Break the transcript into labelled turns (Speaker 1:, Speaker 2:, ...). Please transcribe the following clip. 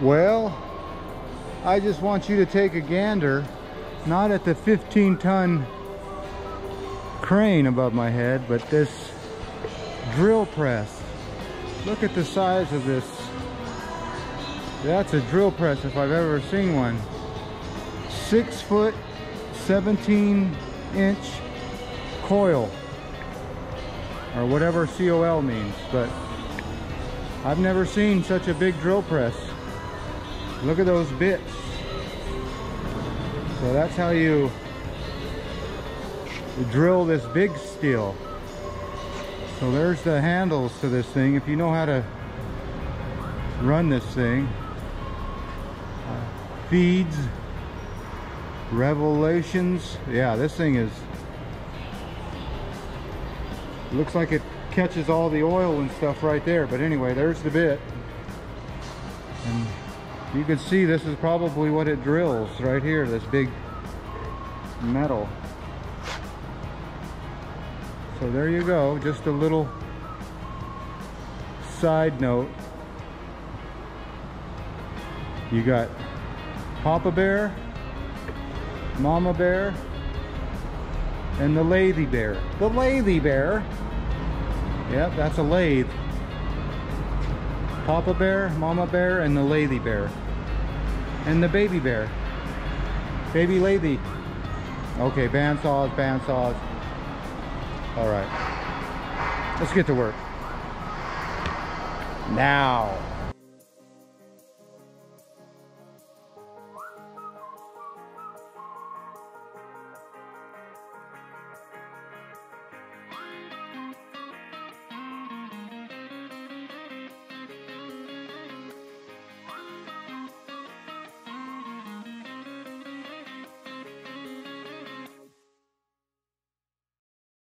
Speaker 1: Well, I just want you to take a gander, not at the 15 ton crane above my head, but this drill press. Look at the size of this. That's a drill press if I've ever seen one. Six foot, 17 inch coil or whatever COL means, but I've never seen such a big drill press. Look at those bits. So that's how you drill this big steel. So there's the handles to this thing. If you know how to run this thing. Uh, feeds. Revelations. Yeah, this thing is... Looks like it catches all the oil and stuff right there. But anyway, there's the bit. And you can see this is probably what it drills right here, this big metal. So there you go, just a little side note. You got Papa Bear, Mama Bear, and the Lathy Bear. The Lathy Bear. Yep, that's a lathe. Papa Bear, Mama Bear, and the Lathy Bear. And the Baby Bear. Baby Lathy. Okay, bandsaws, bandsaws. All right. Let's get to work. Now.